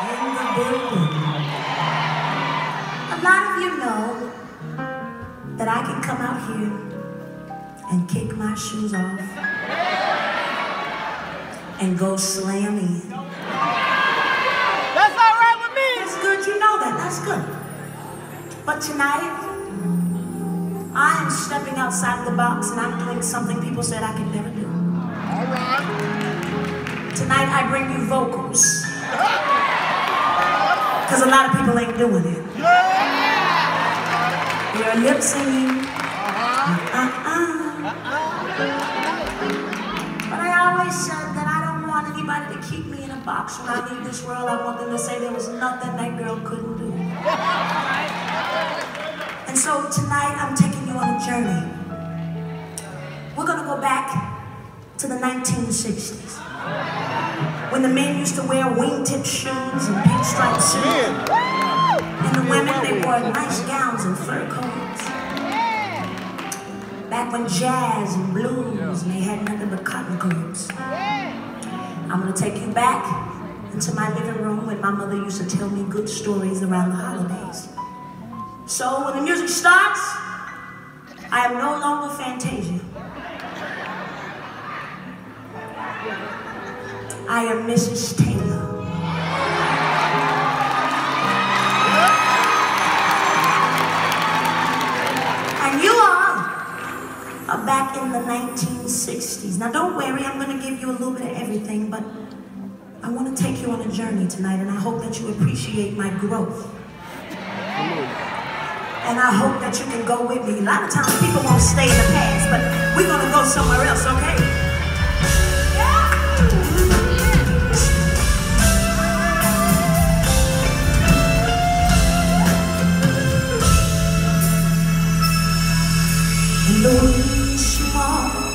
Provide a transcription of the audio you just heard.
in the building. A lot of you know that I can come out here and kick my shoes off and go slam in. That's all right with me. That's good, you know that. That's good. But tonight, I am stepping outside the box and I'm doing something people said I could never do. All right. Tonight, I bring you vocals. Because a lot of people ain't doing it. You're lip singing. Uh-uh. But I always said that I don't want anybody to keep me in a box. When I leave this world, I want them to say there was nothing that girl couldn't do. And so tonight, I'm taking you on a journey. We're gonna go back to the 1960s. When the men used to wear wingtip shoes and pinstripe suits. And the women, they wore nice gowns and fur coats. Back when jazz and blues, and they had nothing but cotton coats. I'm gonna take you back into my living room when my mother used to tell me good stories around the holidays. So when the music starts, I am no longer Fantasia. I am Mrs. Taylor. And you are back in the 1960s. Now don't worry, I'm going to give you a little bit of everything, but I want to take you on a journey tonight, and I hope that you appreciate my growth. And I hope that you can go with me. A lot of times people won't stay in the past, but we're going to go somewhere else, okay? Small